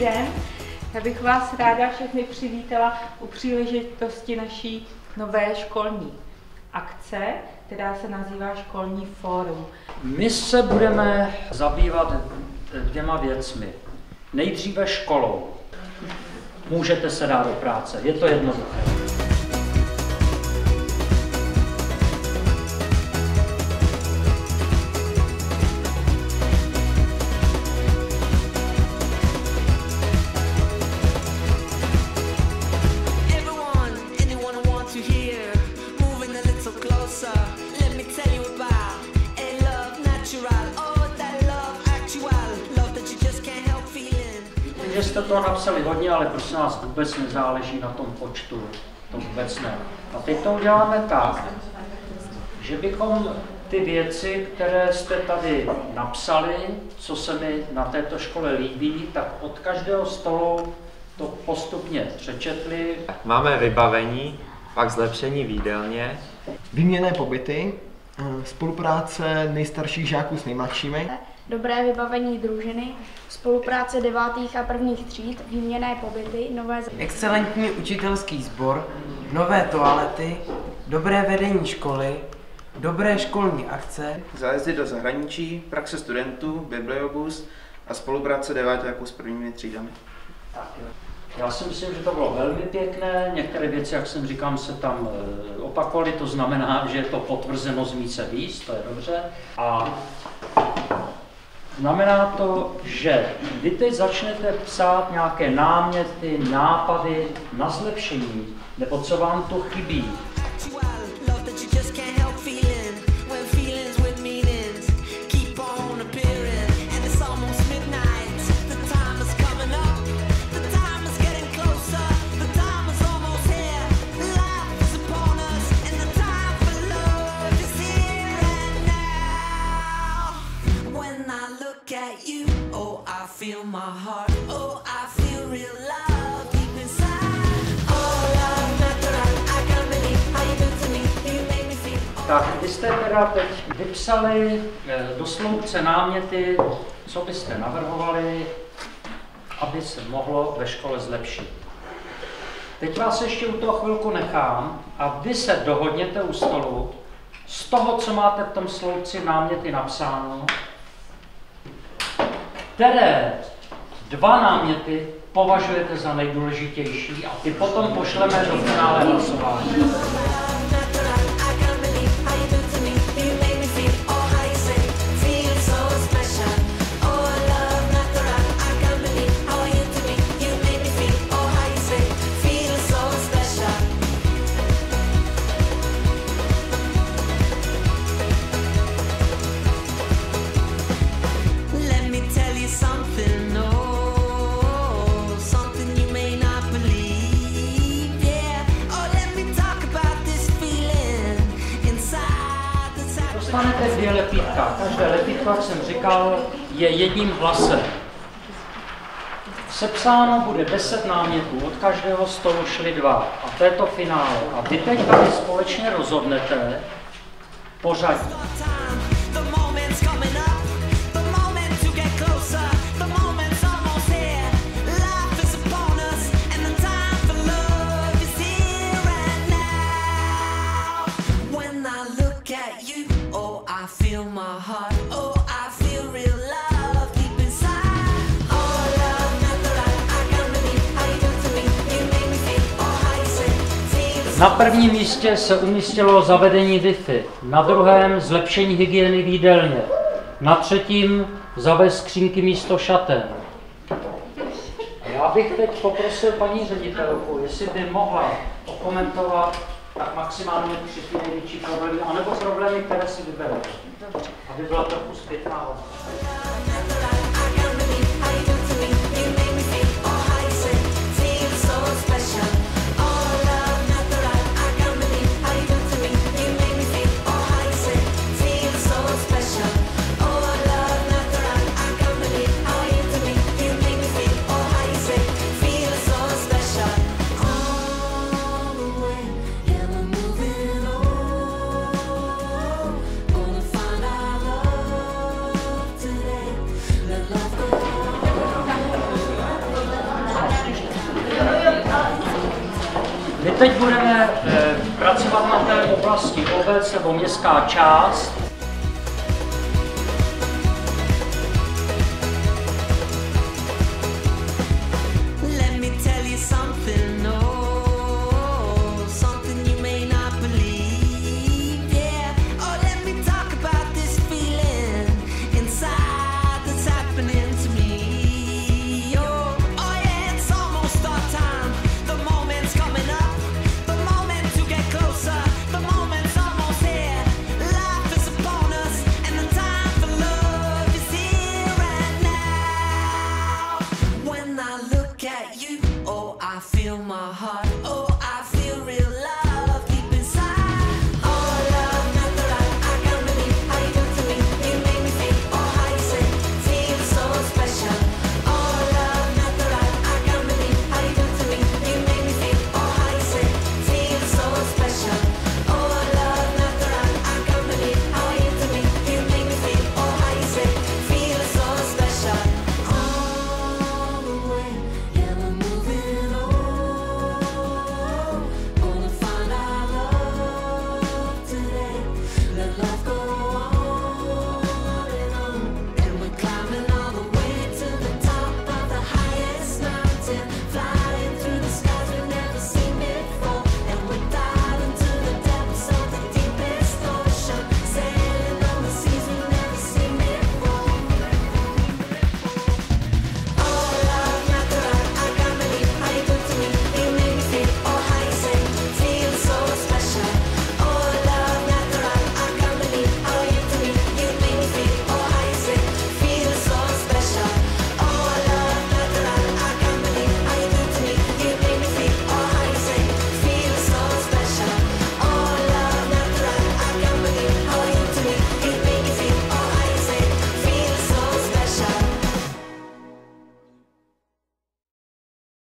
Já bych vás ráda všechny přivítala u příležitosti naší nové školní akce, která se nazývá Školní fórum. My se budeme zabývat dvěma věcmi. Nejdříve školou. Můžete se dát do práce, je to jednoduché. Že jste to napsali hodně, ale prosím vás, vůbec nezáleží na tom počtu. To vůbec ne. A teď to uděláme tak, že bychom ty věci, které jste tady napsali, co se mi na této škole líbí, tak od každého stolu to postupně přečetli. Máme vybavení, pak zlepšení v jídelně, Výměné pobyty, eh, spolupráce nejstarších žáků s nejmladšími, dobré vybavení družiny, spolupráce devátých a prvních tříd, výměné pobyty, nové Excelentní učitelský sbor, nové toalety, dobré vedení školy, dobré školní akce, zájezdy do zahraničí, praxe studentů, bibliobus a spolupráce deváťáků s prvními třídami. Tak, jo. Já si myslím, že to bylo velmi pěkné. Některé věci, jak jsem říkám, se tam eh, opakovaly. To znamená, že je to potvrzeno z více víc, to je dobře. A znamená to, že vy teď začnete psát nějaké náměty, nápady na zlepšení, nebo co vám to chybí. Feel my heart. Oh, I feel real love deep inside. Oh, love natural. I can't believe how you do to me. You make me feel. Tak vy jste teda teď vypsali eh, do sloupce náměty, co byste navrhovali, aby se mohlo ve škole zlepšit. Teď vás ještě u toho chvilku nechám a vy se dohodněte u stolu z toho, co máte v tom sloupci náměty napsáno, které dva náměty považujete za nejdůležitější a ty potom pošleme do finále hlasování. Dostanete dvě lepítka. Každé lepítko, jak jsem říkal, je jedním hlasem. Sepsáno bude 10 námětů, od každého stolu šly dva. A to je to finále. A vy teď tady společně rozhodnete pořadí. Na prvním místě se umístilo zavedení Wi-Fi, na druhém zlepšení hygieny v jídelně, na třetím zavést skřínky místo šaten. A já bych teď poprosil paní ředitelku, jestli by mohla okomentovat tak maximálně tři ty největší problémy, anebo problémy, které si vyberete. Aby byla trochu zpětná. Teď budeme eh, pracovat na té oblasti obec nebo městská část,